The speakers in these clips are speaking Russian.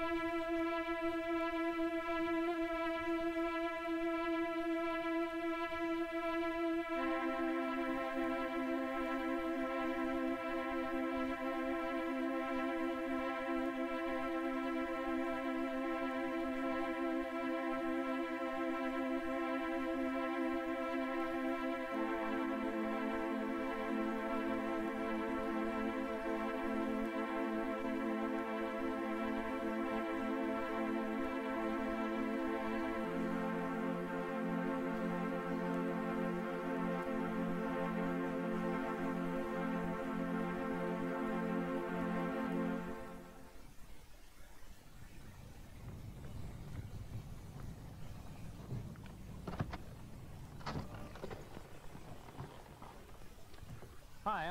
you.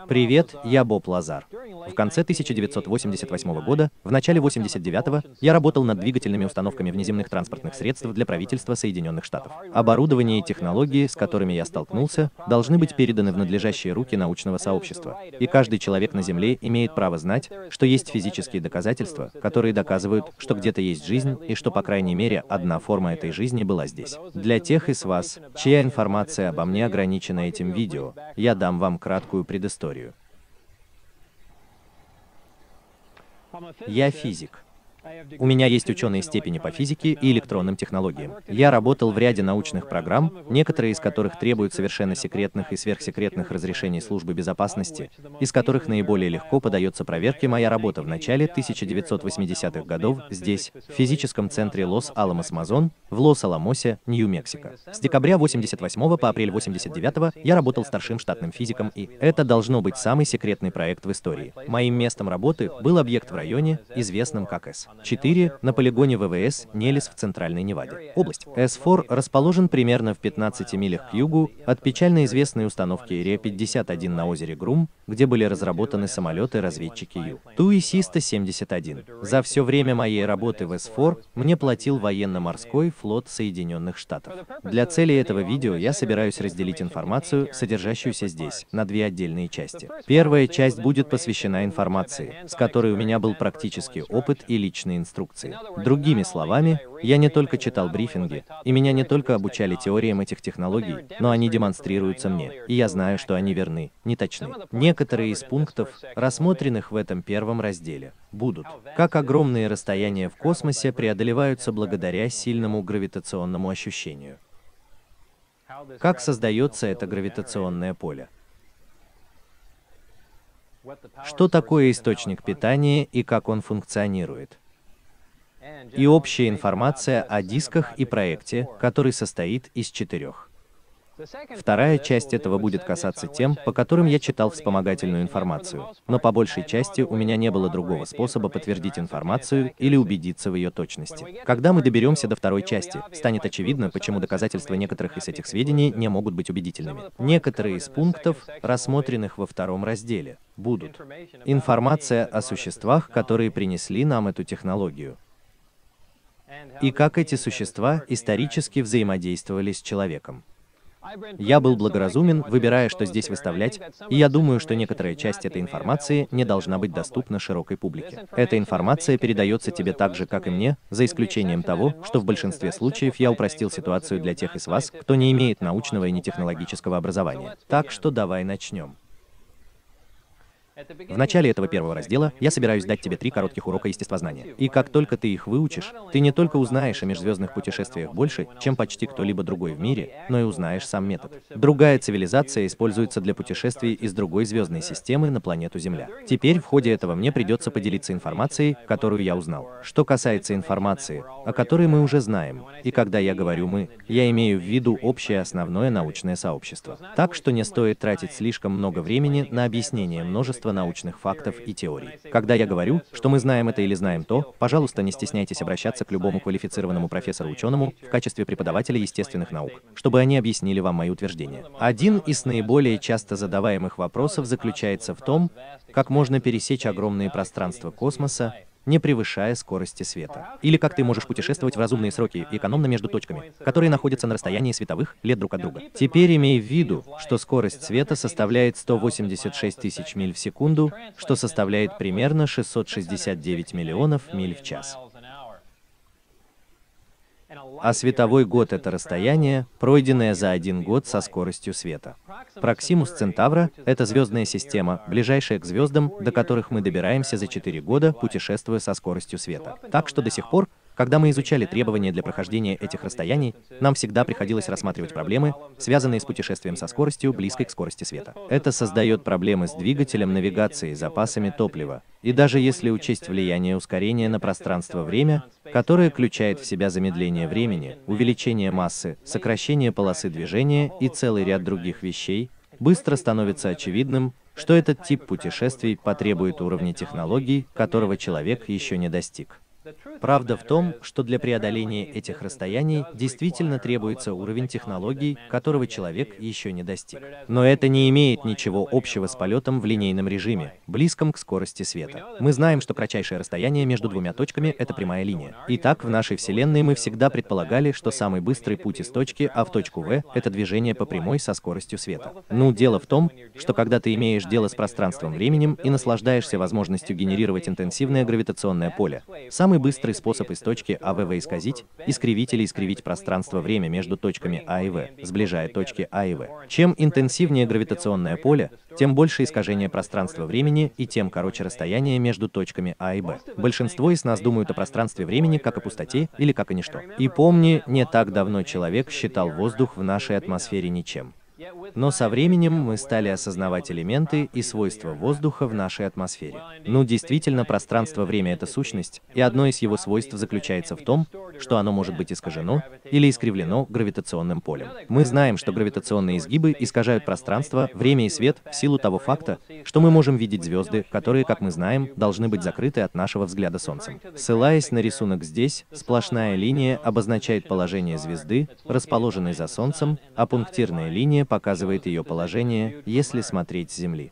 Привет, я Боб Лазар. В конце 1988 года, в начале 89 я работал над двигательными установками внеземных транспортных средств для правительства Соединенных Штатов. Оборудование и технологии, с которыми я столкнулся, должны быть переданы в надлежащие руки научного сообщества. И каждый человек на Земле имеет право знать, что есть физические доказательства, которые доказывают, что где-то есть жизнь и что, по крайней мере, одна форма этой жизни была здесь. Для тех из вас, чья информация обо мне ограничена этим видео, я дам вам краткую предысторию. Я физик. У меня есть ученые степени по физике и электронным технологиям. Я работал в ряде научных программ, некоторые из которых требуют совершенно секретных и сверхсекретных разрешений службы безопасности, из которых наиболее легко поддается проверке моя работа в начале 1980-х годов здесь, в физическом центре Лос-Аламос-Мезон, в Лос-Аламосе, Нью-Мексико. С декабря 88 по апрель 89 я работал старшим штатным физиком, и это должно быть самый секретный проект в истории. Моим местом работы был объект в районе, известном как S-4 на полигоне ВВС Нелис в Центральной Неваде. Область. S-4 расположен примерно в 15 милях к югу от печально известной установки Area 51 на озере Грум, где были разработаны самолеты-разведчики Ю. Туи-Систа-71. За все время моей работы в С-4 мне платил военно-морской флот Соединенных Штатов. Для цели этого видео я собираюсь разделить информацию, содержащуюся здесь, на две отдельные части. Первая часть будет посвящена информации, с которой у меня был практический опыт и личный точные инструкции. Другими словами, я не только читал брифинги, и меня не только обучали теориям этих технологий, но они демонстрируются мне, и я знаю, что они верны, не точны. Некоторые из пунктов, рассмотренных в этом первом разделе, будут. Как огромные расстояния в космосе преодолеваются благодаря сильному гравитационному ощущению. Как создается это гравитационное поле? Что такое источник питания и как он функционирует? И общая информация о дисках и проекте, который состоит из четырех. Вторая часть этого будет касаться тем, по которым я читал вспомогательную информацию, но по большей части у меня не было другого способа подтвердить информацию или убедиться в ее точности. Когда мы доберемся до второй части, станет очевидно, почему доказательства некоторых из этих сведений не могут быть убедительными. Некоторые из пунктов, рассмотренных во втором разделе, будут информация о существах, которые принесли нам эту технологию, и как эти существа исторически взаимодействовали с человеком. Я был благоразумен, выбирая, что здесь выставлять, и я думаю, что некоторая часть этой информации не должна быть доступна широкой публике. Эта информация передается тебе так же, как и мне, за исключением того, что в большинстве случаев я упростил ситуацию для тех из вас, кто не имеет научного и нетехнологического образования. Так что давай начнем. В начале этого первого раздела я собираюсь дать тебе три коротких урока естествознания. И как только ты их выучишь, ты не только узнаешь о межзвездных путешествиях больше, чем почти кто-либо другой в мире, но и узнаешь сам метод. Другая цивилизация используется для путешествий из другой звездной системы на планету Земля. Теперь в ходе этого мне придется поделиться информацией, которую я узнал. Что касается информации, о которой мы уже знаем, и когда я говорю «мы», я имею в виду общее основное научное сообщество. Так что не стоит тратить слишком много времени на объяснение множества множество научных фактов и теорий. Когда я говорю, что мы знаем это или знаем то, пожалуйста, не стесняйтесь обращаться к любому квалифицированному профессору-ученому в качестве преподавателя естественных наук, чтобы они объяснили вам мои утверждения. Один из наиболее часто задаваемых вопросов заключается в том, как можно пересечь огромные пространства космоса не превышая скорости света. Или как ты можешь путешествовать в разумные сроки и экономно между точками, которые находятся на расстоянии световых лет друг от друга. Теперь имей в виду, что скорость света составляет 186 тысяч миль в секунду, что составляет примерно 669 миллионов миль в час. А световой год — это расстояние, пройденное за один год со скоростью света. Проксимус Центавра — это звездная система, ближайшая к звездам, до которых мы добираемся за 4 года, путешествуя со скоростью света. Так что до сих пор когда мы изучали требования для прохождения этих расстояний, нам всегда приходилось рассматривать проблемы, связанные с путешествием со скоростью, близкой к скорости света. Это создает проблемы с двигателем, навигацией, запасами топлива. И даже если учесть влияние ускорения на пространство-время, которое включает в себя замедление времени, увеличение массы, сокращение полосы движения и целый ряд других вещей, быстро становится очевидным, что этот тип путешествий потребует уровня технологий, которого человек еще не достиг. Правда в том, что для преодоления этих расстояний действительно требуется уровень технологий, которого человек еще не достиг. Но это не имеет ничего общего с полетом в линейном режиме, близком к скорости света. Мы знаем, что кратчайшее расстояние между двумя точками — это прямая линия. Итак, в нашей Вселенной мы всегда предполагали, что самый быстрый путь из точки А в точку В — это движение по прямой со скоростью света. Ну, дело в том, что когда ты имеешь дело с пространством-временем и наслаждаешься возможностью генерировать интенсивное гравитационное поле, самый быстрый способ из точки А в В исказить, искривить или искривить пространство-время между точками А и В, сближая точки А и В. Чем интенсивнее гравитационное поле, тем больше искажение пространства-времени и тем короче расстояние между точками А и Б. Большинство из нас думают о пространстве-времени как о пустоте или как о ничто. И помни, не так давно человек считал воздух в нашей атмосфере ничем. Но со временем мы стали осознавать элементы и свойства воздуха в нашей атмосфере. Ну, действительно, пространство-время — это сущность, и одно из его свойств заключается в том, что оно может быть искажено или искривлено гравитационным полем. Мы знаем, что гравитационные изгибы искажают пространство, время и свет в силу того факта, что мы можем видеть звезды, которые, как мы знаем, должны быть закрыты от нашего взгляда Солнцем. Ссылаясь на рисунок здесь, сплошная линия обозначает положение звезды, расположенной за Солнцем, а пунктирная линия показывает ее положение, если смотреть с Земли.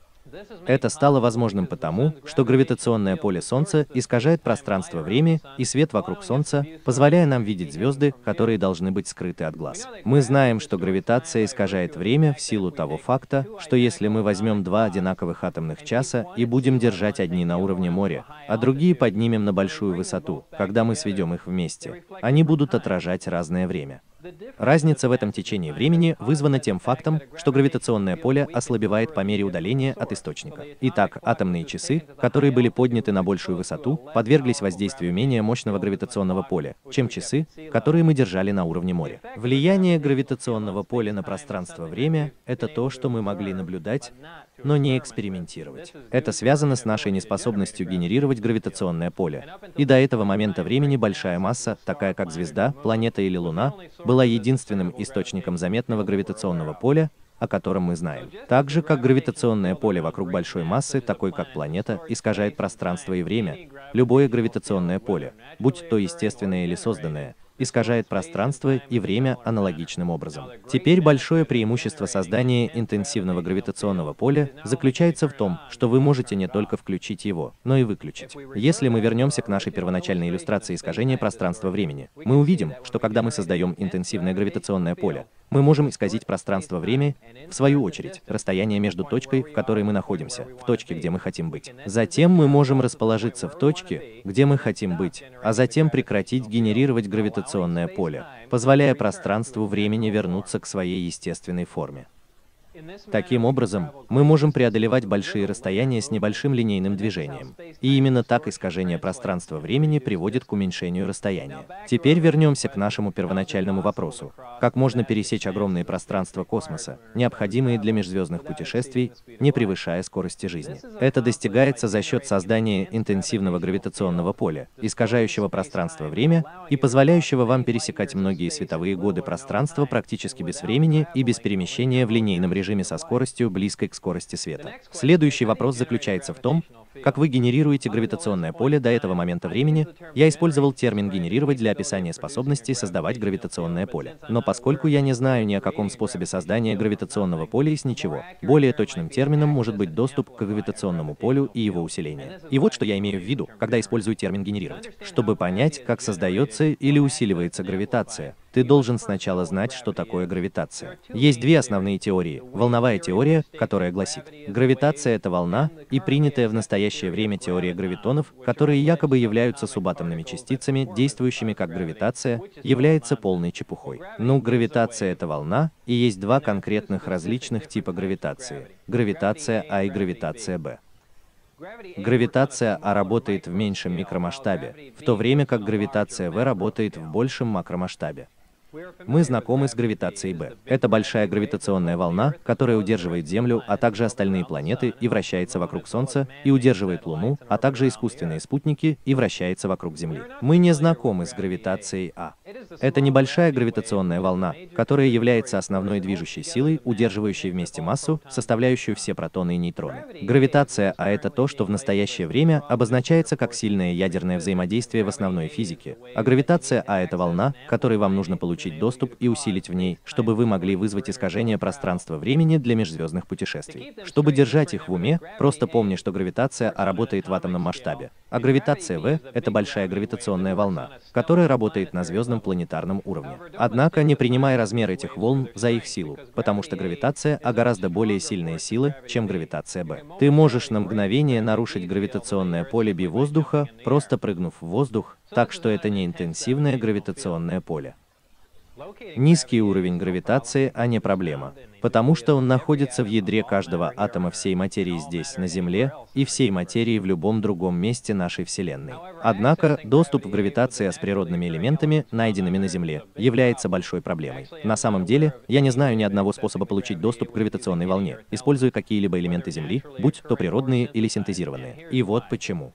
Это стало возможным потому, что гравитационное поле Солнца искажает пространство-время и свет вокруг Солнца, позволяя нам видеть звезды, которые должны быть скрыты от глаз. Мы знаем, что гравитация искажает время в силу того факта, что если мы возьмем два одинаковых атомных часа и будем держать одни на уровне моря, а другие поднимем на большую высоту, когда мы сведем их вместе, они будут отражать разное время. Разница в этом течении времени вызвана тем фактом, что гравитационное поле ослабевает по мере удаления от источника. Итак, атомные часы, которые были подняты на большую высоту, подверглись воздействию менее мощного гравитационного поля, чем часы, которые мы держали на уровне моря. Влияние гравитационного поля на пространство-время — это то, что мы могли наблюдать, но не экспериментировать. Это связано с нашей неспособностью генерировать гравитационное поле. И до этого момента времени большая масса, такая как звезда, планета или Луна, была единственным источником заметного гравитационного поля, о котором мы знаем. Так же, как гравитационное поле вокруг большой массы, такой как планета, искажает пространство и время, любое гравитационное поле, будь то естественное или созданное, искажает пространство и время аналогичным образом. Теперь большое преимущество создания интенсивного гравитационного поля заключается в том, что вы можете не только включить его, но и выключить. Если мы вернемся к нашей первоначальной иллюстрации искажения пространства-времени, мы увидим, что когда мы создаем интенсивное гравитационное поле, мы можем исказить пространство-время, в свою очередь, расстояние между точкой, в которой мы находимся, в точке, где мы хотим быть. Затем мы можем расположиться в точке, где мы хотим быть, а затем прекратить генерировать гравитационное поле, позволяя пространству-времени вернуться к своей естественной форме. Таким образом, мы можем преодолевать большие расстояния с небольшим линейным движением. И именно так искажение пространства-времени приводит к уменьшению расстояния. Теперь вернемся к нашему первоначальному вопросу. Как можно пересечь огромные пространства космоса, необходимые для межзвездных путешествий, не превышая скорости жизни? Это достигается за счет создания интенсивного гравитационного поля, искажающего пространство-время и позволяющего вам пересекать многие световые годы пространства практически без времени и без перемещения в линейном режиме режиме со скоростью, близкой к скорости света. Следующий вопрос заключается в том, как вы генерируете гравитационное поле до этого момента времени, я использовал термин «генерировать» для описания способности создавать гравитационное поле. Но поскольку я не знаю ни о каком способе создания гравитационного поля из ничего, более точным термином может быть доступ к гравитационному полю и его усиление. И вот что я имею в виду, когда использую термин «генерировать». Чтобы понять, как создается или усиливается гравитация, ты должен сначала знать, что такое гравитация. Есть две основные теории. Волновая теория, которая гласит, гравитация — это волна, и принятая в настоящее настоящее время теория гравитонов, которые якобы являются субатомными частицами, действующими как гравитация, является полной чепухой. Ну, гравитация — это волна, и есть два конкретных различных типа гравитации — гравитация А и гравитация Б. Гравитация А работает в меньшем микромасштабе, в то время как гравитация В работает в большем макромасштабе. Мы знакомы с гравитацией Б. Это большая гравитационная волна, которая удерживает Землю, а также остальные планеты и вращается вокруг Солнца, и удерживает Луну, а также искусственные спутники и вращается вокруг Земли. Мы не знакомы с гравитацией А. Это небольшая гравитационная волна, которая является основной движущей силой, удерживающей вместе массу, составляющую все протоны и нейтроны. Гравитация А — это то, что в настоящее время обозначается как сильное ядерное взаимодействие в основной физике. А гравитация А — это волна, которой вам нужно получить получить доступ и усилить в ней, чтобы вы могли вызвать искажение пространства-времени для межзвездных путешествий. Чтобы держать их в уме, просто помни, что гравитация А работает в атомном масштабе, а гравитация В — это большая гравитационная волна, которая работает на звездном планетарном уровне. Однако не принимай размер этих волн за их силу, потому что гравитация А гораздо более сильная сила, чем гравитация Б. Ты можешь на мгновение нарушить гравитационное поле би воздуха, просто прыгнув в воздух, так что это не интенсивное гравитационное поле. Низкий уровень гравитации, а не проблема, потому что он находится в ядре каждого атома всей материи здесь, на Земле, и всей материи в любом другом месте нашей Вселенной. Однако, доступ в гравитации с природными элементами, найденными на Земле, является большой проблемой. На самом деле, я не знаю ни одного способа получить доступ к гравитационной волне, используя какие-либо элементы Земли, будь то природные или синтезированные. И вот почему.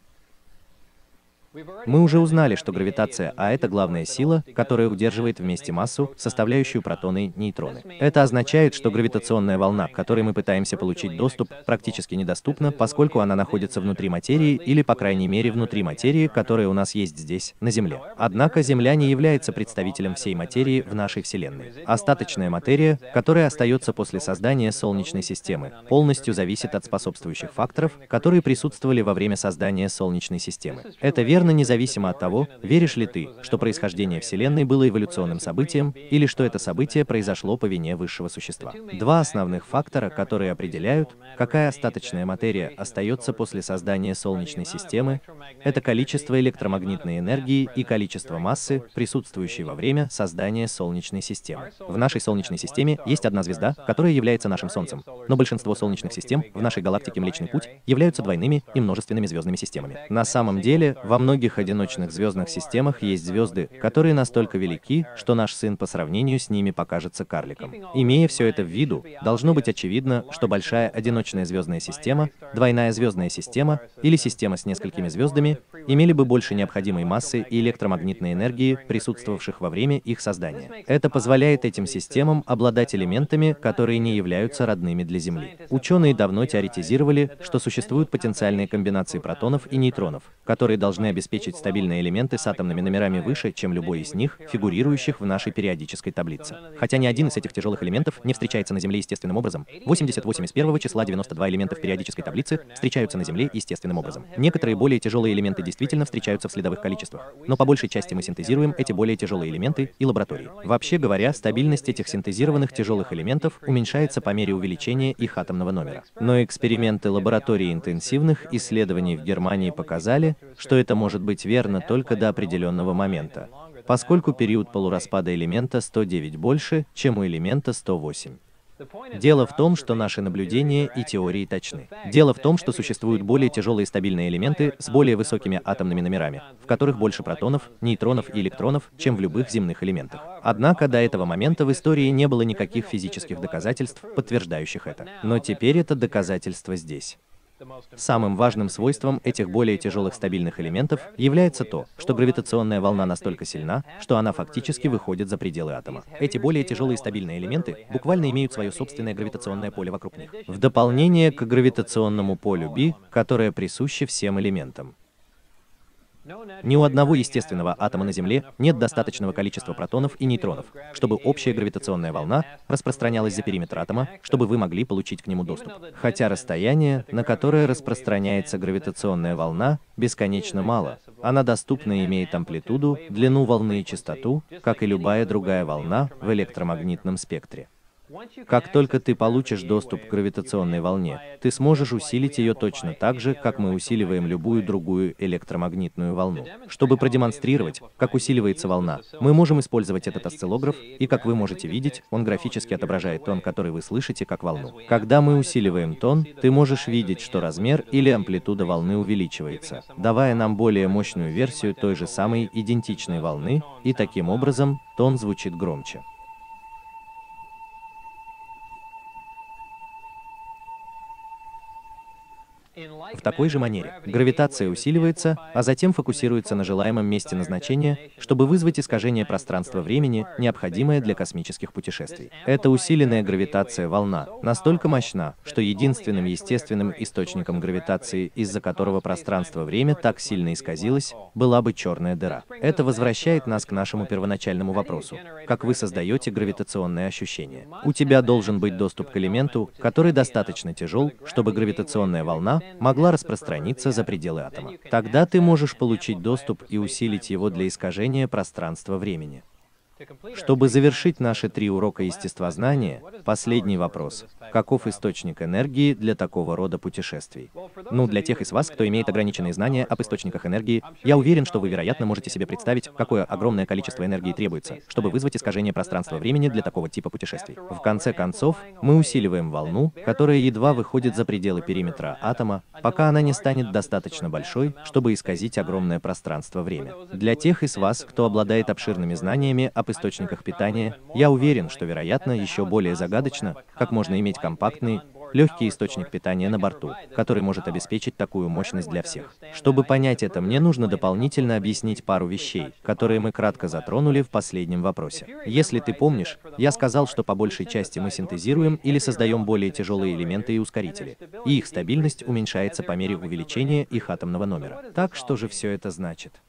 Мы уже узнали, что гравитация А — это главная сила, которая удерживает вместе массу, составляющую протоны и нейтроны. Это означает, что гравитационная волна, к которой мы пытаемся получить доступ, практически недоступна, поскольку она находится внутри материи или, по крайней мере, внутри материи, которая у нас есть здесь, на Земле. Однако Земля не является представителем всей материи в нашей Вселенной. Остаточная материя, которая остается после создания Солнечной системы, полностью зависит от способствующих факторов, которые присутствовали во время создания Солнечной системы. Это верно верно независимо от того, веришь ли ты, что происхождение Вселенной было эволюционным событием, или что это событие произошло по вине высшего существа. Два основных фактора, которые определяют, какая остаточная материя остается после создания Солнечной системы, это количество электромагнитной энергии и количество массы, присутствующей во время создания Солнечной системы. В нашей Солнечной системе есть одна звезда, которая является нашим Солнцем, но большинство солнечных систем в нашей галактике Млечный Путь являются двойными и множественными звездными системами. На самом деле, во многих многих одиночных звездных системах есть звезды, которые настолько велики, что наш сын по сравнению с ними покажется карликом. Имея все это в виду, должно быть очевидно, что большая одиночная звездная система, двойная звездная система или система с несколькими звездами имели бы больше необходимой массы и электромагнитной энергии, присутствовавших во время их создания. Это позволяет этим системам обладать элементами, которые не являются родными для Земли. Ученые давно теоретизировали, что существуют потенциальные комбинации протонов и нейтронов, которые должны обеспечить обеспечить стабильные элементы с атомными номерами выше, чем любой из них, фигурирующих в нашей периодической таблице. Хотя ни один из этих тяжелых элементов не встречается на Земле естественным образом, 88 из числа 92 элементов периодической таблицы встречаются на Земле естественным образом. Некоторые более тяжелые элементы действительно встречаются в следовых количествах, но по большей части мы синтезируем эти более тяжелые элементы и лаборатории. Вообще говоря, стабильность этих синтезированных тяжелых элементов уменьшается по мере увеличения их атомного номера. Но эксперименты лаборатории интенсивных исследований в Германии показали, что это может может быть верно только до определенного момента, поскольку период полураспада элемента 109 больше, чем у элемента 108. Дело в том, что наши наблюдения и теории точны. Дело в том, что существуют более тяжелые стабильные элементы с более высокими атомными номерами, в которых больше протонов, нейтронов и электронов, чем в любых земных элементах. Однако до этого момента в истории не было никаких физических доказательств, подтверждающих это. Но теперь это доказательство здесь. Самым важным свойством этих более тяжелых стабильных элементов является то, что гравитационная волна настолько сильна, что она фактически выходит за пределы атома. Эти более тяжелые стабильные элементы буквально имеют свое собственное гравитационное поле вокруг них. В дополнение к гравитационному полю B, которое присуще всем элементам. Ни у одного естественного атома на Земле нет достаточного количества протонов и нейтронов, чтобы общая гравитационная волна распространялась за периметр атома, чтобы вы могли получить к нему доступ. Хотя расстояние, на которое распространяется гравитационная волна, бесконечно мало. Она доступна и имеет амплитуду, длину волны и частоту, как и любая другая волна в электромагнитном спектре. Как только ты получишь доступ к гравитационной волне, ты сможешь усилить ее точно так же, как мы усиливаем любую другую электромагнитную волну. Чтобы продемонстрировать, как усиливается волна, мы можем использовать этот осциллограф, и как вы можете видеть, он графически отображает тон, который вы слышите как волну. Когда мы усиливаем тон, ты можешь видеть, что размер или амплитуда волны увеличивается, давая нам более мощную версию той же самой идентичной волны, и таким образом тон звучит громче. В такой же манере гравитация усиливается, а затем фокусируется на желаемом месте назначения, чтобы вызвать искажение пространства-времени, необходимое для космических путешествий. Эта усиленная гравитация волна настолько мощна, что единственным естественным источником гравитации, из-за которого пространство-время так сильно исказилось, была бы черная дыра. Это возвращает нас к нашему первоначальному вопросу. Как вы создаете гравитационное ощущение? У тебя должен быть доступ к элементу, который достаточно тяжел, чтобы гравитационная волна могла распространиться за пределы атома. Тогда ты можешь получить доступ и усилить его для искажения пространства-времени. Чтобы завершить наши три урока естествознания, последний вопрос. Каков источник энергии для такого рода путешествий? Ну, для тех из вас, кто имеет ограниченные знания об источниках энергии, я уверен, что вы, вероятно, можете себе представить, какое огромное количество энергии требуется, чтобы вызвать искажение пространства-времени для такого типа путешествий. В конце концов, мы усиливаем волну, которая едва выходит за пределы периметра атома, пока она не станет достаточно большой, чтобы исказить огромное пространство-время. Для тех из вас, кто обладает обширными знаниями об источниках питания, я уверен, что, вероятно, еще более загадочно, как можно иметь компактный, легкий источник питания на борту, который может обеспечить такую мощность для всех. Чтобы понять это, мне нужно дополнительно объяснить пару вещей, которые мы кратко затронули в последнем вопросе. Если ты помнишь, я сказал, что по большей части мы синтезируем или создаем более тяжелые элементы и ускорители, и их стабильность уменьшается по мере увеличения их атомного номера. Так что же все это значит?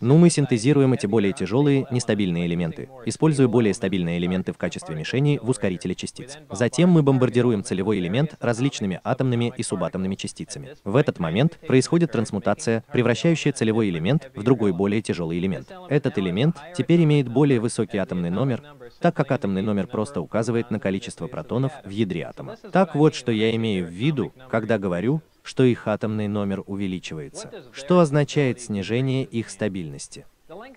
Ну, мы синтезируем эти более тяжелые, нестабильные элементы, используя более стабильные элементы в качестве мишени в ускорителе частиц. Затем мы бомбардируем целевой элемент различными атомными и субатомными частицами. В этот момент происходит трансмутация, превращающая целевой элемент в другой более тяжелый элемент. Этот элемент теперь имеет более высокий атомный номер, так как атомный номер просто указывает на количество протонов в ядре атома. Так вот, что я имею в виду, когда говорю, что их атомный номер увеличивается, что означает снижение их стабильности.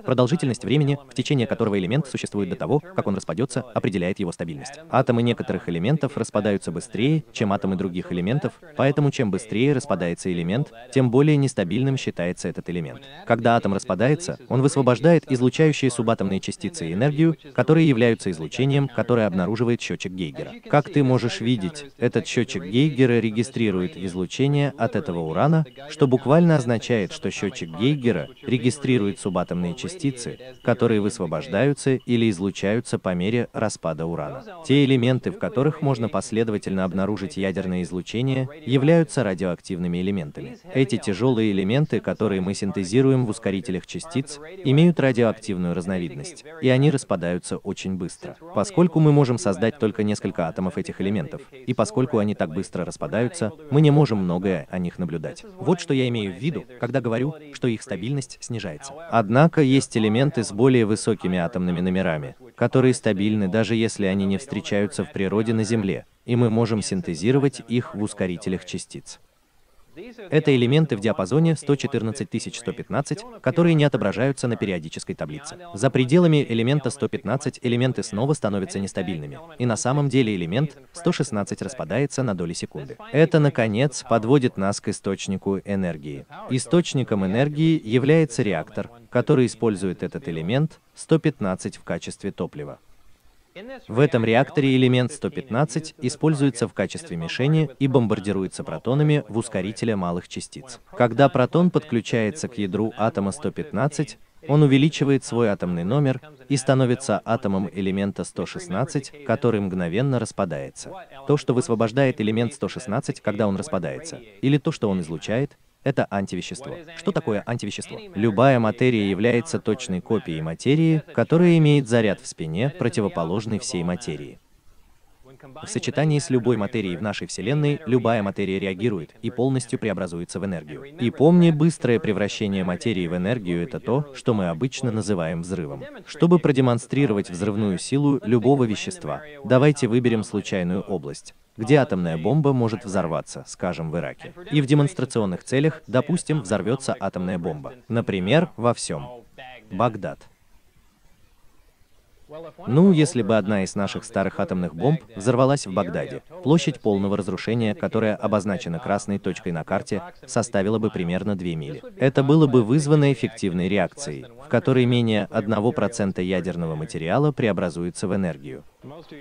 Продолжительность времени, в течение которого элемент существует до того, как он распадется, определяет его стабильность. Атомы некоторых элементов распадаются быстрее, чем атомы других элементов, поэтому чем быстрее распадается элемент, тем более нестабильным считается этот элемент. Когда атом распадается, он высвобождает излучающие субатомные частицы и энергию, которые являются излучением, которое обнаруживает счетчик Гейгера. Как ты можешь видеть, этот счетчик Гейгера регистрирует излучение от этого урана, что буквально означает, что счетчик Гейгера регистрирует субатомные атомные частицы, которые высвобождаются или излучаются по мере распада урана. Те элементы, в которых можно последовательно обнаружить ядерное излучение, являются радиоактивными элементами. Эти тяжелые элементы, которые мы синтезируем в ускорителях частиц, имеют радиоактивную разновидность, и они распадаются очень быстро. Поскольку мы можем создать только несколько атомов этих элементов, и поскольку они так быстро распадаются, мы не можем многое о них наблюдать. Вот что я имею в виду, когда говорю, что их стабильность снижается. Однако, Однако есть элементы с более высокими атомными номерами, которые стабильны даже если они не встречаются в природе на Земле, и мы можем синтезировать их в ускорителях частиц. Это элементы в диапазоне 114115, которые не отображаются на периодической таблице. За пределами элемента 115 элементы снова становятся нестабильными, и на самом деле элемент 116 распадается на доли секунды. Это, наконец, подводит нас к источнику энергии. Источником энергии является реактор, который использует этот элемент 115 в качестве топлива. В этом реакторе элемент 115 используется в качестве мишени и бомбардируется протонами в ускорителе малых частиц. Когда протон подключается к ядру атома 115, он увеличивает свой атомный номер и становится атомом элемента 116, который мгновенно распадается. То, что высвобождает элемент 116, когда он распадается, или то, что он излучает, это антивещество. Что такое антивещество? Любая материя является точной копией материи, которая имеет заряд в спине, противоположный всей материи. В сочетании с любой материей в нашей Вселенной, любая материя реагирует и полностью преобразуется в энергию. И помни, быстрое превращение материи в энергию — это то, что мы обычно называем взрывом. Чтобы продемонстрировать взрывную силу любого вещества, давайте выберем случайную область где атомная бомба может взорваться, скажем, в Ираке. И в демонстрационных целях, допустим, взорвется атомная бомба. Например, во всем. Багдад. Ну, если бы одна из наших старых атомных бомб взорвалась в Багдаде, площадь полного разрушения, которая обозначена красной точкой на карте, составила бы примерно 2 мили. Это было бы вызвано эффективной реакцией, в которой менее 1% ядерного материала преобразуется в энергию.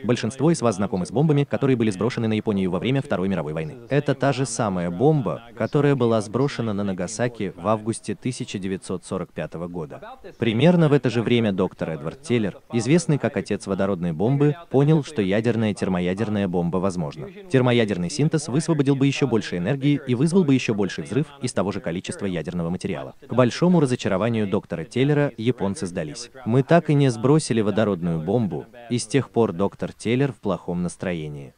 Большинство из вас знакомы с бомбами, которые были сброшены на Японию во время Второй мировой войны. Это та же самая бомба, которая была сброшена на Нагасаки в августе 1945 года. Примерно в это же время доктор Эдвард Теллер, известный как отец водородной бомбы, понял, что ядерная термоядерная бомба возможна. Термоядерный синтез высвободил бы еще больше энергии и вызвал бы еще больший взрыв из того же количества ядерного материала. К большому разочарованию доктора Теллера японцы сдались. Мы так и не сбросили водородную бомбу, и с тех пор доктор Теллер в плохом настроении.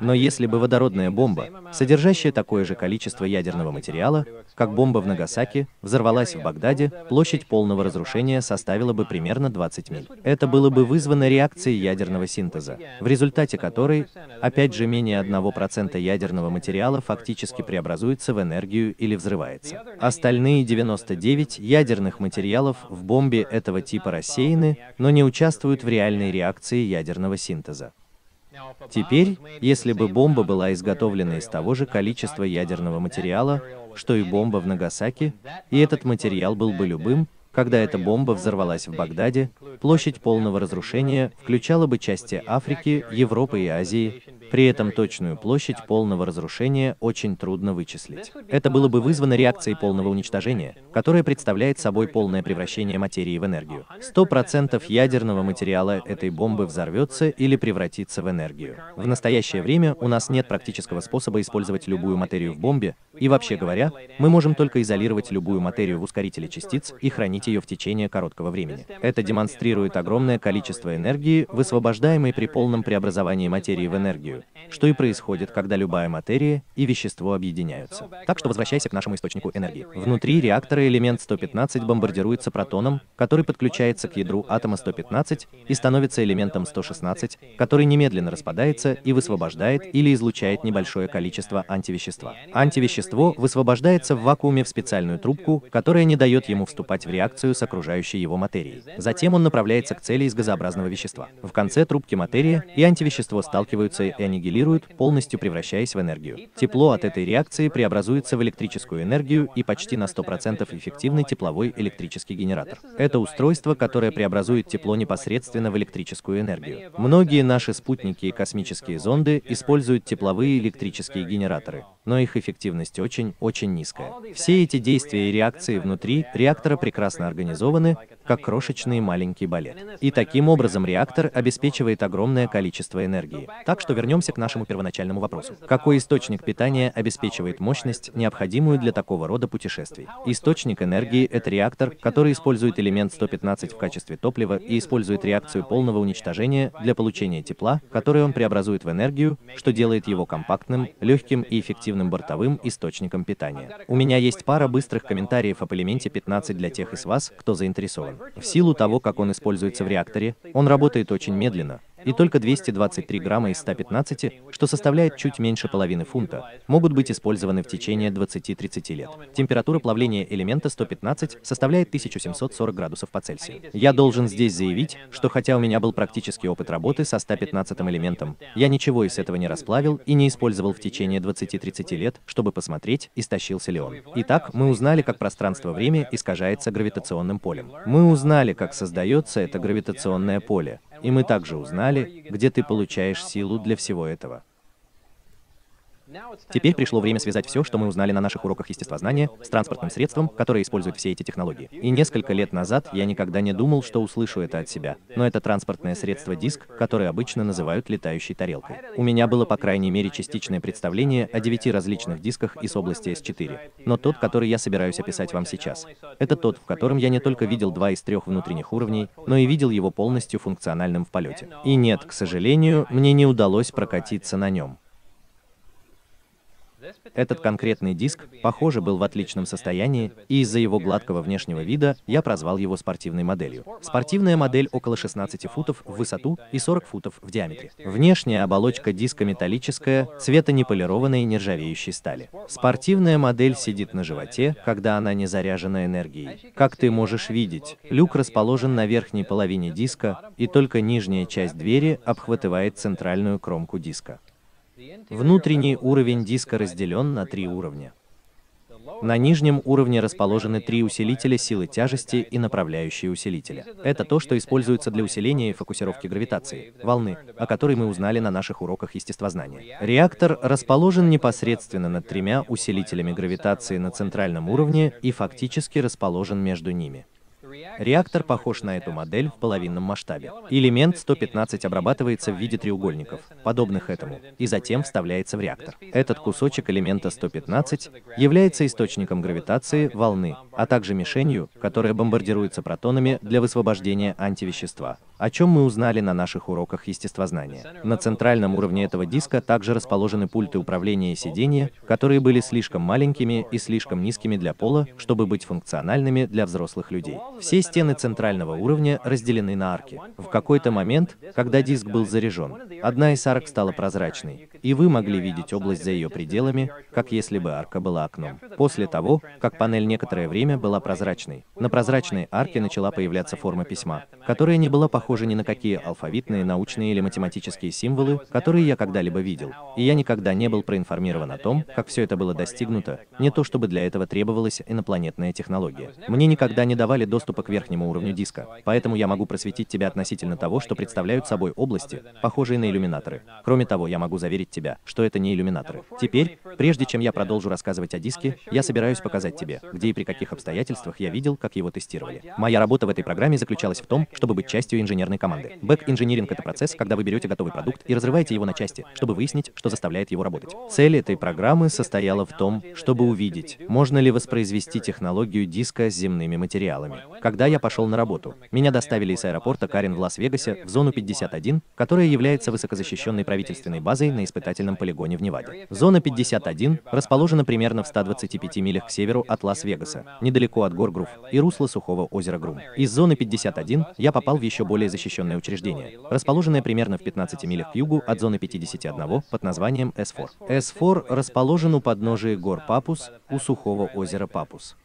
Но если бы водородная бомба, содержащая такое же количество ядерного материала, как бомба в Нагасаки, взорвалась в Багдаде, площадь полного разрушения составила бы примерно 20 миль. Это было бы вызвано реакцией ядерного синтеза, в результате которой, опять же, менее 1% ядерного материала фактически преобразуется в энергию или взрывается. Остальные 99 ядерных материалов в бомбе этого типа рассеяны, но не участвуют в реальной реакции ядерного синтеза. Теперь, если бы бомба была изготовлена из того же количества ядерного материала, что и бомба в Нагасаки, и этот материал был бы любым, когда эта бомба взорвалась в Багдаде, площадь полного разрушения включала бы части Африки, Европы и Азии, при этом точную площадь полного разрушения очень трудно вычислить. Это было бы вызвано реакцией полного уничтожения, которая представляет собой полное превращение материи в энергию. 100% ядерного материала этой бомбы взорвется или превратится в энергию. В настоящее время у нас нет практического способа использовать любую материю в бомбе, и вообще говоря, мы можем только изолировать любую материю в ускорителе частиц и хранить ее в течение короткого времени. Это демонстрирует огромное количество энергии, высвобождаемой при полном преобразовании материи в энергию, что и происходит, когда любая материя и вещество объединяются. Так что возвращайся к нашему источнику энергии. Внутри реактора элемент 115 бомбардируется протоном, который подключается к ядру атома 115 и становится элементом 116, который немедленно распадается и высвобождает или излучает небольшое количество антивещества. Антивещество высвобождается в вакууме в специальную трубку, которая не дает ему вступать в реакцию с окружающей его материей. Затем он направляется к цели из газообразного вещества. В конце трубки материя и антивещество сталкиваются и аннигилируют, полностью превращаясь в энергию. Тепло от этой реакции преобразуется в электрическую энергию и почти на 100% эффективный тепловой электрический генератор. Это устройство, которое преобразует тепло непосредственно в электрическую энергию. Многие наши спутники и космические зонды используют тепловые электрические генераторы но их эффективность очень-очень низкая. Все эти действия и реакции внутри реактора прекрасно организованы, как крошечный маленький балет. И таким образом реактор обеспечивает огромное количество энергии. Так что вернемся к нашему первоначальному вопросу. Какой источник питания обеспечивает мощность, необходимую для такого рода путешествий? Источник энергии — это реактор, который использует элемент 115 в качестве топлива и использует реакцию полного уничтожения для получения тепла, который он преобразует в энергию, что делает его компактным, легким и эффективным бортовым источником питания. У меня есть пара быстрых комментариев об элементе 15 для тех из вас, кто заинтересован. В силу того, как он используется в реакторе, он работает очень медленно, и только 223 грамма из 115, что составляет чуть меньше половины фунта, могут быть использованы в течение 20-30 лет. Температура плавления элемента 115 составляет 1740 градусов по Цельсию. Я должен здесь заявить, что хотя у меня был практический опыт работы со 115 элементом, я ничего из этого не расплавил и не использовал в течение 20-30 лет, чтобы посмотреть, истощился ли он. Итак, мы узнали, как пространство-время искажается гравитационным полем. Мы узнали, как создается это гравитационное поле, и мы также узнали, где ты получаешь силу для всего этого. Теперь пришло время связать все, что мы узнали на наших уроках естествознания, с транспортным средством, которое использует все эти технологии. И несколько лет назад я никогда не думал, что услышу это от себя. Но это транспортное средство диск, которое обычно называют летающей тарелкой. У меня было, по крайней мере, частичное представление о девяти различных дисках из области S4. Но тот, который я собираюсь описать вам сейчас, это тот, в котором я не только видел два из трех внутренних уровней, но и видел его полностью функциональным в полете. И нет, к сожалению, мне не удалось прокатиться на нем. Этот конкретный диск, похоже, был в отличном состоянии, и из-за его гладкого внешнего вида я прозвал его спортивной моделью. Спортивная модель около 16 футов в высоту и 40 футов в диаметре. Внешняя оболочка диска металлическая, цвета неполированной нержавеющей стали. Спортивная модель сидит на животе, когда она не заряжена энергией. Как ты можешь видеть, люк расположен на верхней половине диска, и только нижняя часть двери обхватывает центральную кромку диска. Внутренний уровень диска разделен на три уровня. На нижнем уровне расположены три усилителя силы тяжести и направляющие усилителя. Это то, что используется для усиления и фокусировки гравитации, волны, о которой мы узнали на наших уроках естествознания. Реактор расположен непосредственно над тремя усилителями гравитации на центральном уровне и фактически расположен между ними. Реактор похож на эту модель в половинном масштабе. Элемент 115 обрабатывается в виде треугольников, подобных этому, и затем вставляется в реактор. Этот кусочек элемента 115 является источником гравитации волны, а также мишенью, которая бомбардируется протонами для высвобождения антивещества, о чем мы узнали на наших уроках естествознания. На центральном уровне этого диска также расположены пульты управления и сидения, которые были слишком маленькими и слишком низкими для пола, чтобы быть функциональными для взрослых людей. Все стены центрального уровня разделены на арки. В какой-то момент, когда диск был заряжен, одна из арок стала прозрачной, и вы могли видеть область за ее пределами, как если бы арка была окном. После того, как панель некоторое время была прозрачной, на прозрачной арке начала появляться форма письма, которая не была похожа ни на какие алфавитные, научные или математические символы, которые я когда-либо видел. И я никогда не был проинформирован о том, как все это было достигнуто, не то чтобы для этого требовалась инопланетная технология. Мне никогда не давали доступ доступа к верхнему уровню диска, поэтому я могу просветить тебя относительно того, что представляют собой области, похожие на иллюминаторы. Кроме того, я могу заверить тебя, что это не иллюминаторы. Теперь, прежде чем я продолжу рассказывать о диске, я собираюсь показать тебе, где и при каких обстоятельствах я видел, как его тестировали. Моя работа в этой программе заключалась в том, чтобы быть частью инженерной команды. Бэк-инжиниринг — это процесс, когда вы берете готовый продукт и разрываете его на части, чтобы выяснить, что заставляет его работать. Цель этой программы состояла в том, чтобы увидеть, можно ли воспроизвести технологию диска с земными материалами когда я пошел на работу. Меня доставили из аэропорта Маккарен в Лас-Вегасе в зону 51, которая является высокозащищенной правительственной базой на испытательном полигоне в Неваде. Зона 51 расположена примерно в 125 милях к северу от Лас-Вегаса, недалеко от гор Грум и русла сухого озера Грум. Из зоны 51 я попал в еще более защищенное учреждение, расположенное примерно в 15 милях к югу от зоны 51 под названием S4. S4 расположен у подножия гор Папус у сухого озера Папус.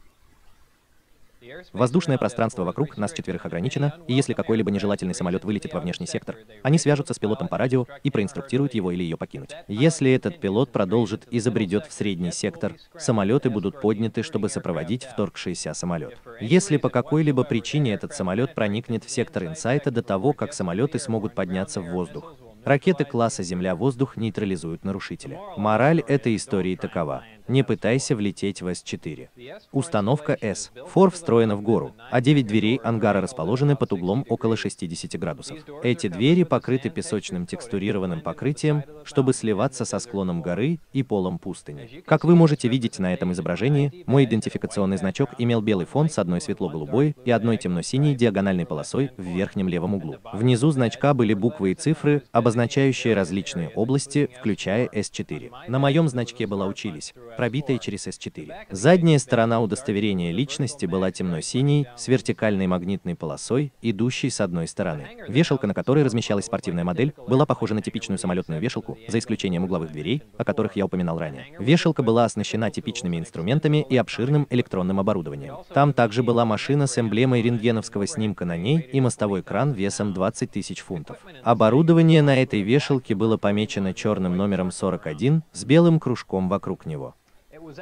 Воздушное пространство вокруг нас четверых ограничено, и если какой-либо нежелательный самолет вылетит во внешний сектор, они свяжутся с пилотом по радио и проинструктируют его или ее покинуть. Если этот пилот продолжит и забредет в средний сектор, самолеты будут подняты, чтобы сопроводить вторгшийся самолет. Если по какой-либо причине этот самолет проникнет в сектор инсайта до того, как самолеты смогут подняться в воздух, Ракеты класса Земля-воздух нейтрализуют нарушителя. Мораль этой истории такова. Не пытайся влететь в С-4. Установка С. Фор встроена в гору, а 9 дверей ангара расположены под углом около 60 градусов. Эти двери покрыты песочным текстурированным покрытием, чтобы сливаться со склоном горы и полом пустыни. Как вы можете видеть на этом изображении, мой идентификационный значок имел белый фон с одной светло-голубой и одной темно-синей диагональной полосой в верхнем левом углу. Внизу значка были буквы и цифры, обозначающие различные области, включая S4. На моем значке была «Учились», пробитая через S4. Задняя сторона удостоверения личности была темно-синей, с вертикальной магнитной полосой, идущей с одной стороны. Вешалка, на которой размещалась спортивная модель, была похожа на типичную самолетную вешалку, за исключением угловых дверей, о которых я упоминал ранее. Вешалка была оснащена типичными инструментами и обширным электронным оборудованием. Там также была машина с эмблемой рентгеновского снимка на ней и мостовой кран весом 20 тысяч фунтов. Оборудование на этой вешалке было помечено черным номером 41 с белым кружком вокруг него.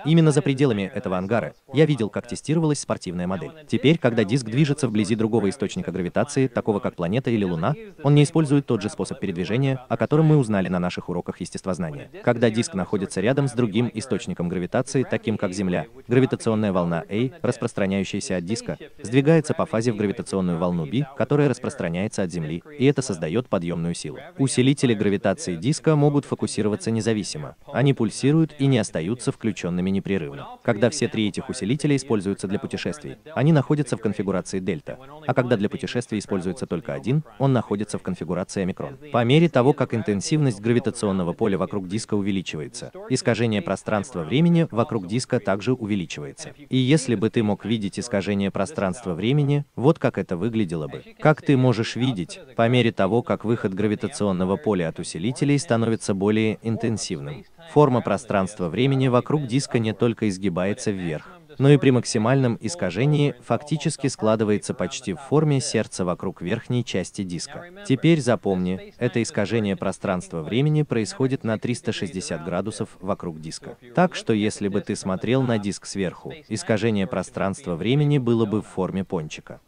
Именно за пределами этого ангара я видел, как тестировалась спортивная модель. Теперь, когда диск движется вблизи другого источника гравитации, такого как планета или Луна, он не использует тот же способ передвижения, о котором мы узнали на наших уроках естествознания. Когда диск находится рядом с другим источником гравитации, таким как Земля, гравитационная волна A, распространяющаяся от диска, сдвигается по фазе в гравитационную волну B, которая распространяется от Земли, и это создает подъемную силу. Усилители гравитации диска могут фокусироваться независимо. Они пульсируют и не остаются включенными непрерывно. Когда все три этих усилителя используются для путешествий, они находятся в конфигурации дельта, а когда для путешествий используется только один, он находится в конфигурации омикрон. По мере того, как интенсивность гравитационного поля вокруг диска увеличивается, искажение пространства-времени вокруг диска также увеличивается. И если бы ты мог видеть искажение пространства-времени, вот как это выглядело бы. Как ты можешь видеть, по мере того, как выход гравитационного поля от усилителей становится более интенсивным. Форма пространства-времени вокруг диска не только изгибается вверх, но и при максимальном искажении фактически складывается почти в форме сердца вокруг верхней части диска. Теперь запомни, это искажение пространства-времени происходит на 360 градусов вокруг диска. Так что если бы ты смотрел на диск сверху, искажение пространства-времени было бы в форме пончика.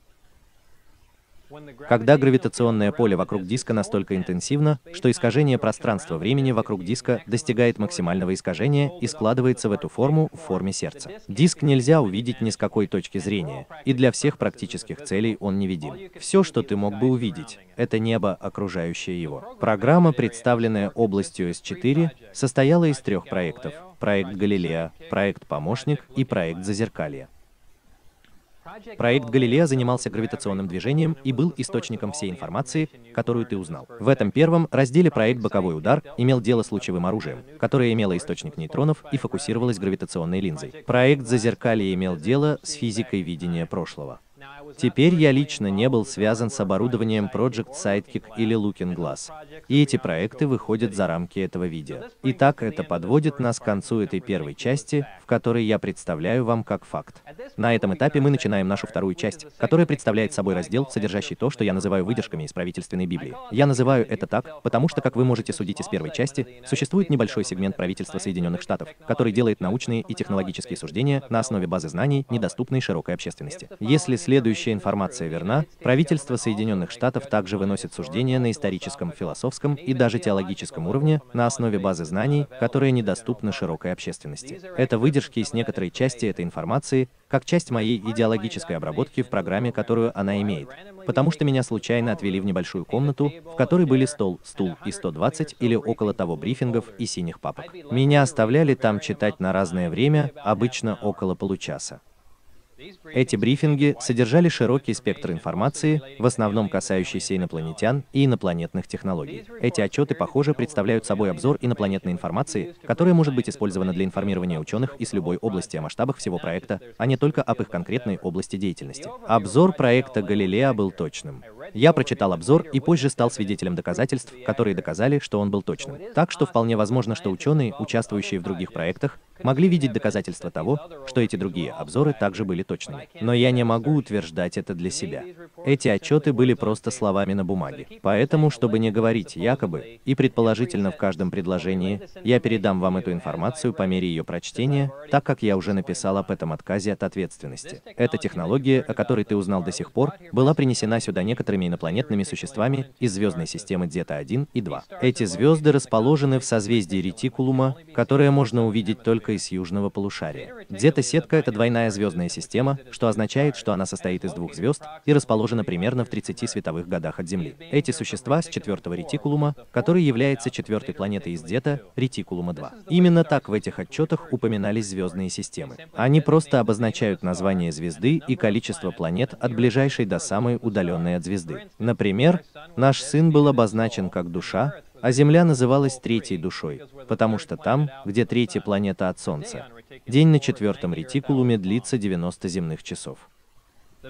Когда гравитационное поле вокруг диска настолько интенсивно, что искажение пространства-времени вокруг диска достигает максимального искажения и складывается в эту форму в форме сердца. Диск нельзя увидеть ни с какой точки зрения, и для всех практических целей он невидим. Все, что ты мог бы увидеть, это небо, окружающее его. Программа, представленная областью S4, состояла из трех проектов. Проект Галилея, проект Помощник и проект Зазеркалье. Проект Галилея занимался гравитационным движением и был источником всей информации, которую ты узнал. В этом первом разделе проект «Боковой удар» имел дело с лучевым оружием, которое имело источник нейтронов и фокусировалось гравитационной линзой. Проект «Зазеркалье» имел дело с физикой видения прошлого. Теперь я лично не был связан с оборудованием Project Sidekick или Looking Glass, и эти проекты выходят за рамки этого видео. Итак, это подводит нас к концу этой первой части, в которой я представляю вам как факт. На этом этапе мы начинаем нашу вторую часть, которая представляет собой раздел, содержащий то, что я называю выдержками из правительственной Библии. Я называю это так, потому что, как вы можете судить из первой части, существует небольшой сегмент правительства Соединенных Штатов, который делает научные и технологические суждения на основе базы знаний, недоступной широкой общественности. Если следующая информация верна, правительство Соединенных Штатов также выносит суждения на историческом, философском и даже теологическом уровне на основе базы знаний, которая недоступна широкой общественности. Это выдержки из некоторой части этой информации, как часть моей идеологической обработки в программе, которую она имеет, потому что меня случайно отвели в небольшую комнату, в которой были стол, стул и 120 или около того брифингов и синих папок. Меня оставляли там читать на разное время, обычно около получаса. Эти брифинги содержали широкий спектр информации, в основном касающийся инопланетян и инопланетных технологий. Эти отчеты, похоже, представляют собой обзор инопланетной информации, которая может быть использована для информирования ученых из любой области о масштабах всего проекта, а не только об их конкретной области деятельности. Обзор проекта Галилея был точным. Я прочитал обзор и позже стал свидетелем доказательств, которые доказали, что он был точным. Так что вполне возможно, что ученые, участвующие в других проектах, могли видеть доказательства того, что эти другие обзоры также были точными. Но я не могу утверждать это для себя. Эти отчеты были просто словами на бумаге. Поэтому, чтобы не говорить якобы, и предположительно в каждом предложении, я передам вам эту информацию по мере ее прочтения, так как я уже написал об этом отказе от ответственности. Эта технология, о которой ты узнал до сих пор, была принесена сюда некоторыми инопланетными существами из звездной системы Дзета-1 и 2. Эти звезды расположены в созвездии ретикулума, которое можно увидеть только из южного полушария. Дзета-сетка — это двойная звездная система, что означает, что она состоит из двух звезд и расположена примерно в 30 световых годах от Земли. Эти существа с четвертого ретикулума, который является четвертой планетой из Дзета, ретикулума-2. Именно так в этих отчетах упоминались звездные системы. Они просто обозначают название звезды и количество планет от ближайшей до самой удаленной от звезды. Например, наш сын был обозначен как душа, а Земля называлась третьей душой, потому что там, где третья планета от Солнца, день на четвертом ретикулуме длится 90 земных часов.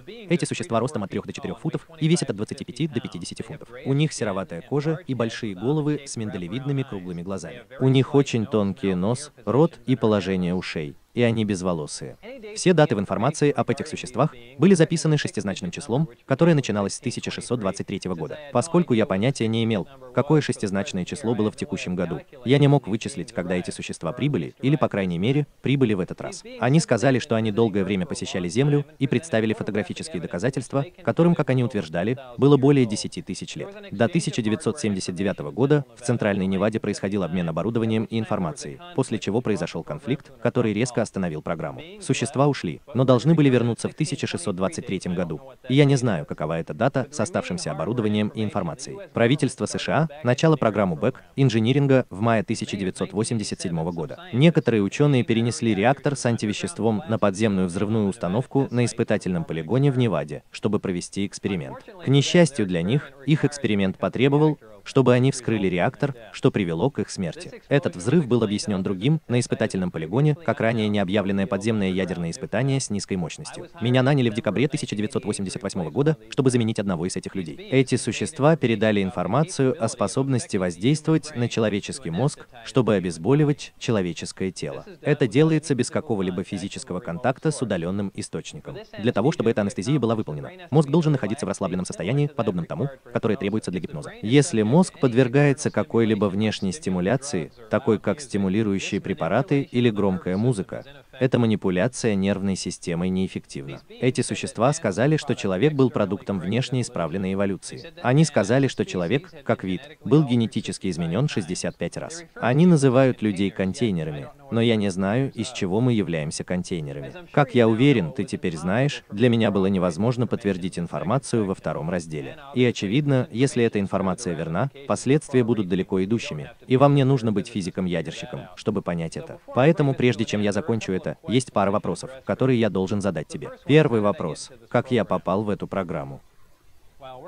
Эти существа ростом от 3 до 4 футов и весят от 25 до 50 фунтов. У них сероватая кожа и большие головы с миндалевидными круглыми глазами. У них очень тонкий нос, рот и положение ушей. И они безволосые. Все даты в информации об этих существах были записаны шестизначным числом, которое начиналось с 1623 года. Поскольку я понятия не имел, какое шестизначное число было в текущем году, я не мог вычислить, когда эти существа прибыли, или, по крайней мере, прибыли в этот раз. Они сказали, что они долгое время посещали Землю и представили фотографические доказательства, которым, как они утверждали, было более 10 тысяч лет. До 1979 года в Центральной Неваде происходил обмен оборудованием и информацией, после чего произошел конфликт, который резко остановил программу. Существа ушли, но должны были вернуться в 1623 году. И я не знаю, какова эта дата с оставшимся оборудованием и информацией. Правительство США начало программу БЭК инжиниринга в мае 1987 года. Некоторые ученые перенесли реактор с антивеществом на подземную взрывную установку на испытательном полигоне в Неваде, чтобы провести эксперимент. К несчастью для них, их эксперимент потребовал, чтобы они вскрыли реактор, что привело к их смерти. Этот взрыв был объяснен другим на испытательном полигоне, как ранее необъявленное подземное ядерное испытание с низкой мощностью. Меня наняли в декабре 1988 года, чтобы заменить одного из этих людей. Эти существа передали информацию о способности воздействовать на человеческий мозг, чтобы обезболивать человеческое тело. Это делается без какого-либо физического контакта с удаленным источником. Для того, чтобы эта анестезия была выполнена, мозг должен находиться в расслабленном состоянии, подобном тому, которое требуется для гипноза. Если мозг подвергается какой-либо внешней стимуляции, такой как стимулирующие препараты или громкая музыка, эта манипуляция нервной системой неэффективна. Эти существа сказали, что человек был продуктом внешне исправленной эволюции. Они сказали, что человек, как вид, был генетически изменен 65 раз. Они называют людей контейнерами, но я не знаю, из чего мы являемся контейнерами. Как я уверен, ты теперь знаешь, для меня было невозможно подтвердить информацию во втором разделе. И очевидно, если эта информация верна, последствия будут далеко идущими, и вам не нужно быть физиком-ядерщиком, чтобы понять это. Поэтому, прежде чем я закончу это, есть пара вопросов, которые я должен задать тебе. Первый вопрос. Как я попал в эту программу?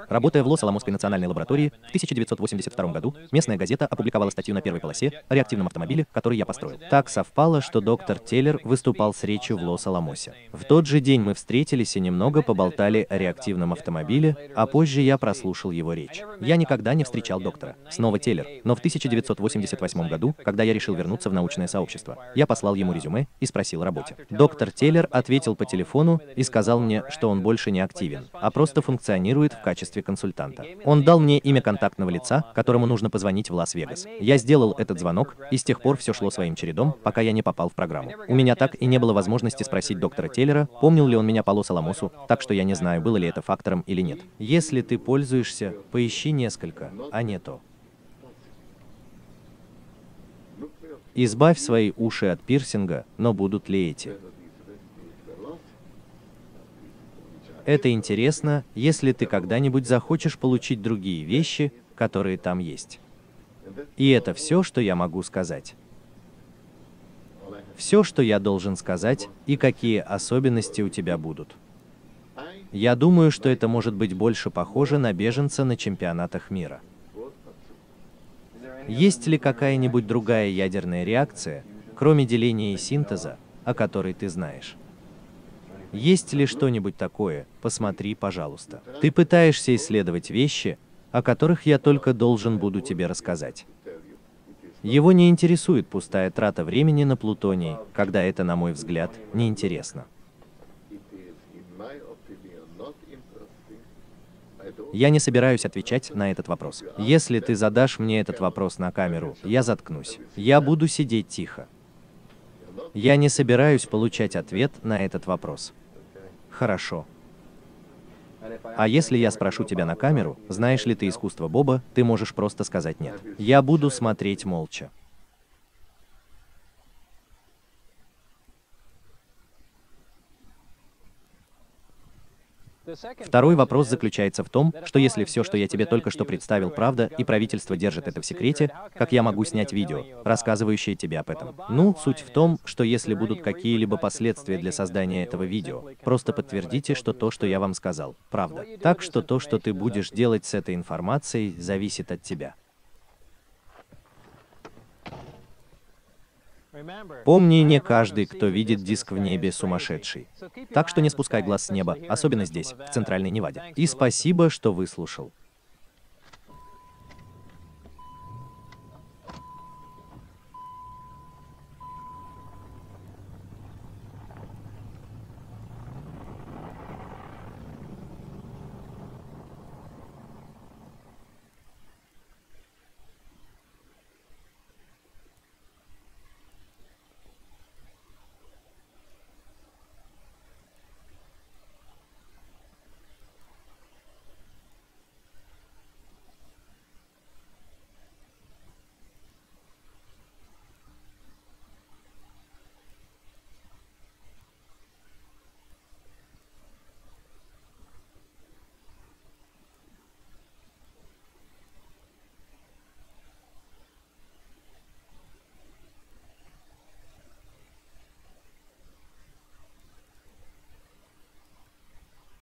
Работая в Лос-Аламосской национальной лаборатории, в 1982 году местная газета опубликовала статью на первой полосе о реактивном автомобиле, который я построил. Так совпало, что доктор Теллер выступал с речью в Лос-Аламосе. В тот же день мы встретились и немного поболтали о реактивном автомобиле, а позже я прослушал его речь. Я никогда не встречал доктора. Снова Теллер. Но в 1988 году, когда я решил вернуться в научное сообщество, я послал ему резюме и спросил о работе. Доктор Теллер ответил по телефону и сказал мне, что он больше не активен, а просто функционирует в качестве консультанта. Он дал мне имя контактного лица, которому нужно позвонить в Лас-Вегас. Я сделал этот звонок, и с тех пор все шло своим чередом, пока я не попал в программу. У меня так и не было возможности спросить доктора Теллера, помнил ли он меня по Лос-Аламосу, так что я не знаю, было ли это фактором или нет. Если ты пользуешься, поищи несколько, а не то. Избавь свои уши от пирсинга, но будут ли эти? Это интересно, если ты когда-нибудь захочешь получить другие вещи, которые там есть. И это все, что я могу сказать. Все, что я должен сказать, и какие особенности у тебя будут. Я думаю, что это может быть больше похоже на беженца на чемпионатах мира. Есть ли какая-нибудь другая ядерная реакция, кроме деления и синтеза, о которой ты знаешь? Есть ли что-нибудь такое? Посмотри, пожалуйста. Ты пытаешься исследовать вещи, о которых я только должен буду тебе рассказать. Его не интересует пустая трата времени на плутоний, когда это, на мой взгляд, неинтересно. Я не собираюсь отвечать на этот вопрос. Если ты задашь мне этот вопрос на камеру, я заткнусь. Я буду сидеть тихо. Я не собираюсь получать ответ на этот вопрос. Хорошо. А если я спрошу тебя на камеру, знаешь ли ты искусство Боба, ты можешь просто сказать нет. Я буду смотреть молча. Второй вопрос заключается в том, что если все, что я тебе только что представил, правда, и правительство держит это в секрете, как я могу снять видео, рассказывающее тебе об этом? Ну, суть в том, что если будут какие-либо последствия для создания этого видео, просто подтвердите, что то, что я вам сказал, правда. Так что то, что ты будешь делать с этой информацией, зависит от тебя. Помни, не каждый, кто видит диск в небе, сумасшедший. Так что не спускай глаз с неба, особенно здесь, в Центральной Неваде. И спасибо, что выслушал.